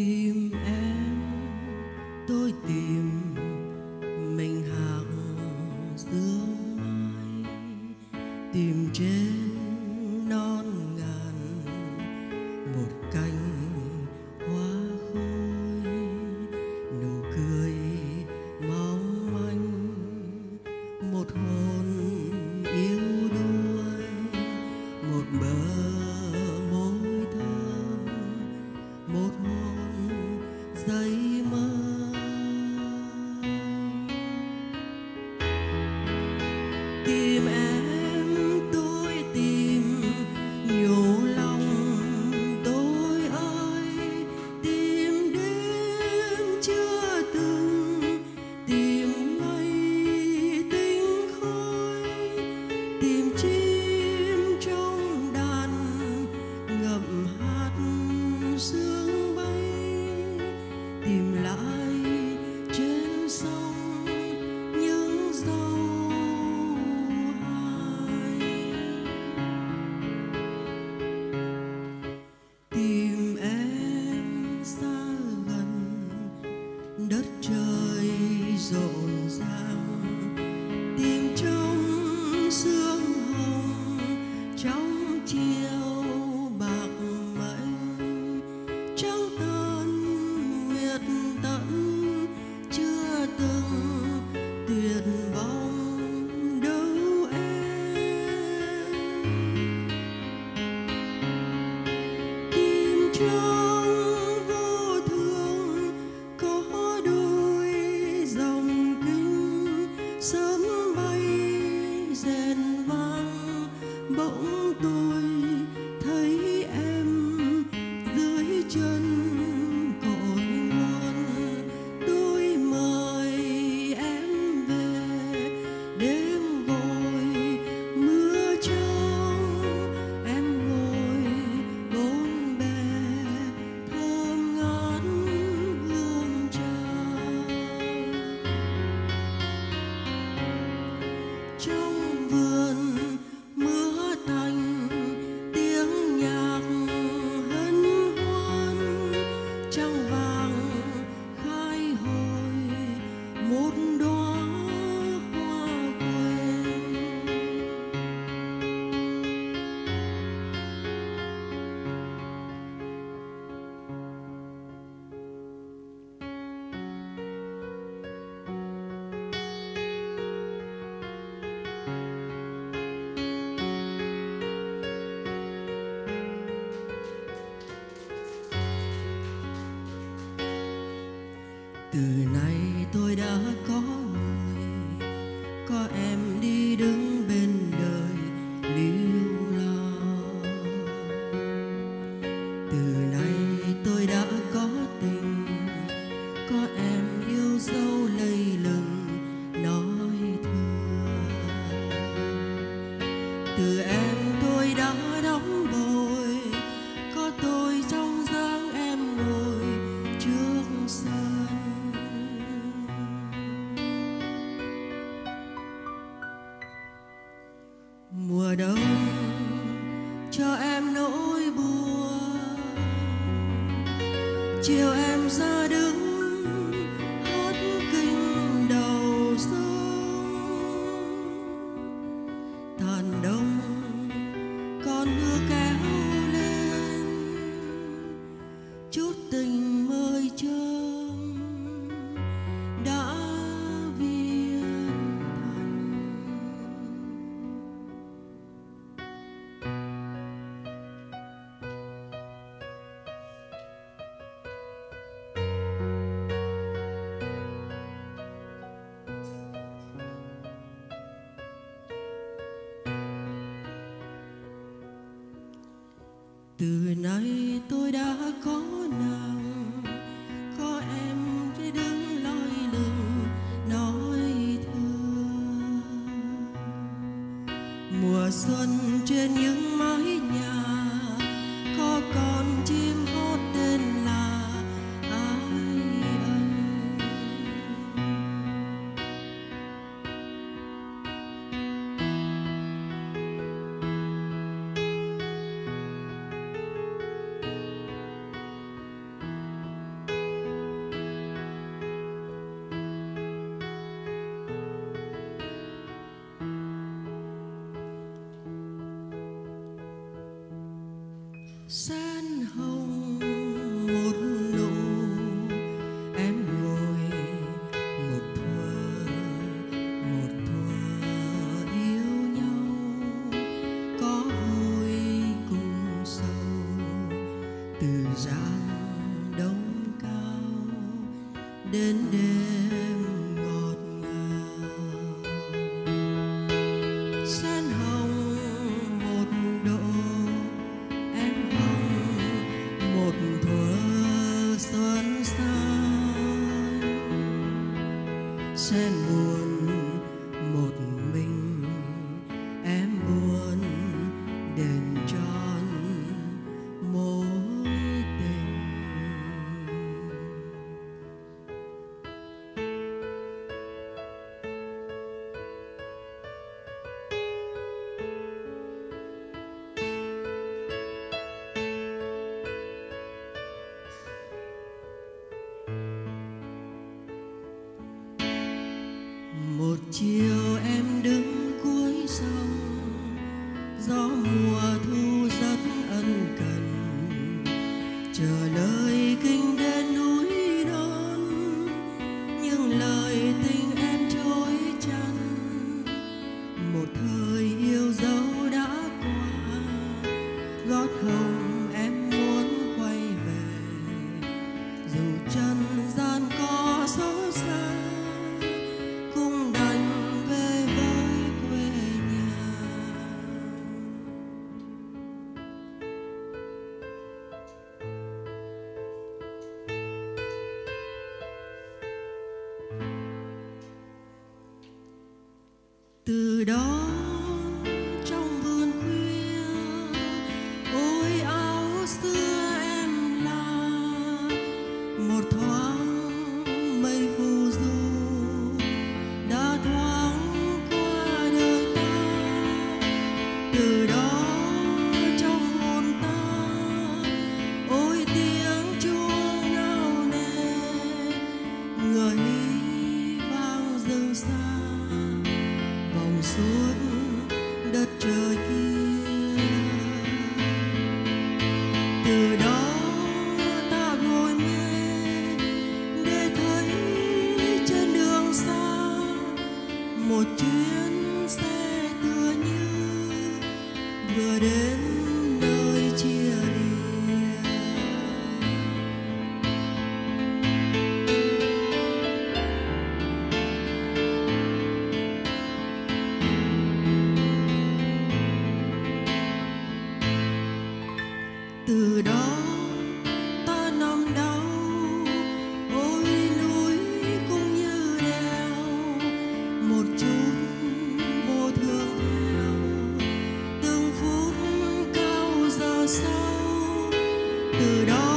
tìm em tôi tìm mình hàng dương mai tìm trên một đôi từ nay tôi đã có nàng. So 家。Từ đó Senhor sau từ đó